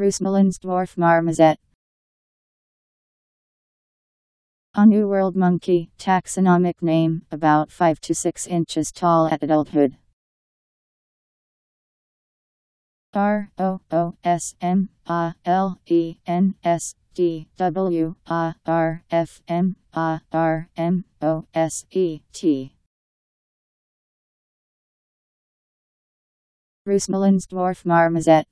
Roosmalens' dwarf marmoset. A New World monkey, taxonomic name, about 5 to 6 inches tall at adulthood. R O O S M A L E N S D W A R F M A R M O S E T. Roosmalens' dwarf marmoset.